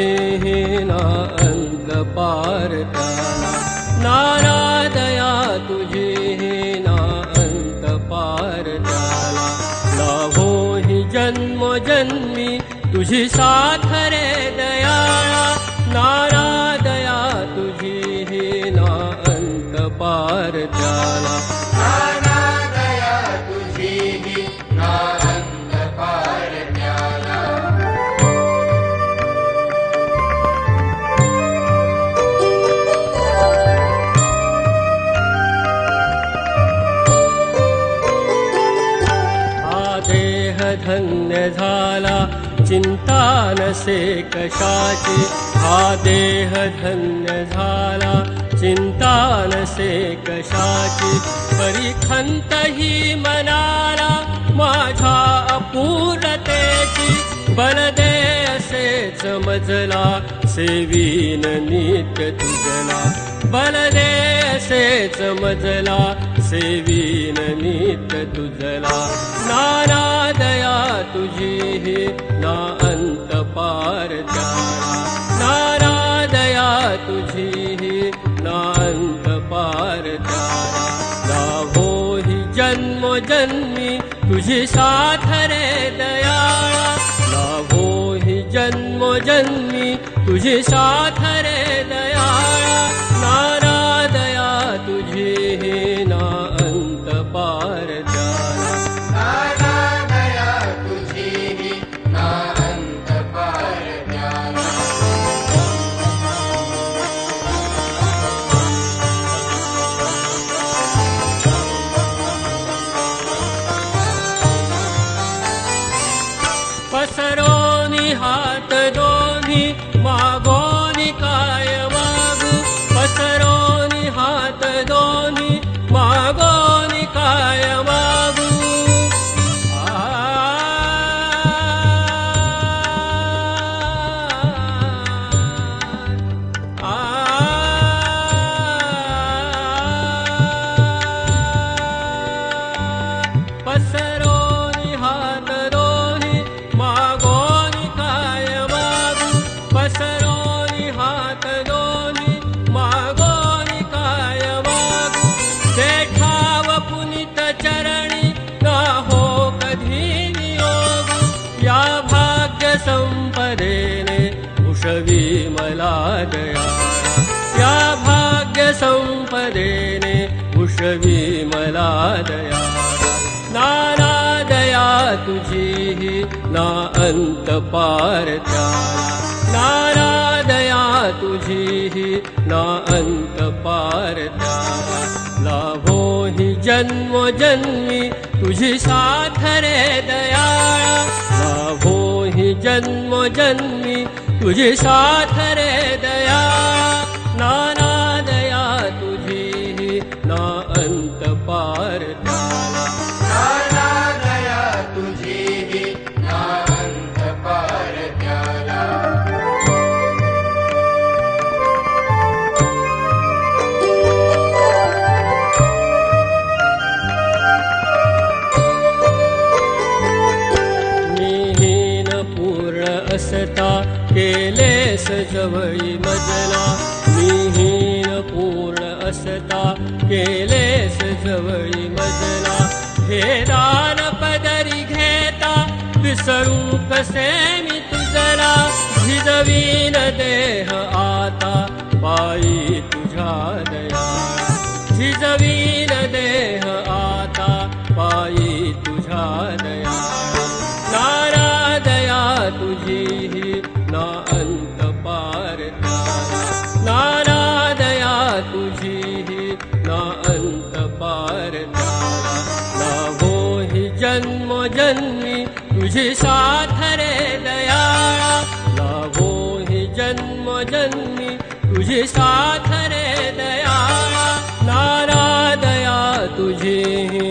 ना अंत पार त्याला नारादया तुझी ना अंत पार त्याला लाभो हि जन्म जन्मी तुझी साथ रे दयाळा नारादया तुझी ना अंत पार त्याला नसे कशाची हा देह धन्य झाला चिंता नसे कशाची परिखंत ही मनाला माझ्या अपूर्णतेची बलदे असे समजला सेवीन तुझला बलदे असे समजला सेवीन नाना दया तुझी ना अंत पार त्याला नाना दया तुझी ना अंत पार त्याला लाभो हि जन्म जन्मी तुझी साथ रे दयाळा। लाभो हि जन्म जन्मी तुझी साथ रे हात दोन्ही मागोनी संपदेने उषवी मला दया। नाना दया तुझी ही, ना अंत पार त्याला नाना दया तुझी ही, ना अंत पार लाभो हि जन्म जन्मी, तुझी साथ रे दयाळा लाभो हि जन्म जन्मी, तुझी साथ रे दयाळा ना अंत पार। त्याला नानादया तुझी नानंद पार ज्ञाना। निहीन पूर्ण असता केलेस जवळी मजला निहीन पूर्ण असता केलेस जवळी मजला हे दान पदरी घेता विसरू कसे मी तुझला झिजवीन देह आता पायी तुझ्या दया। झिजवीन देह आता पायी तुझ्या अंत पार लाभो हि जन्म साथ रे दयाळा लाभो हि जन्म जन्मी तुझी साथ रे दयाळा नारा दया तुझी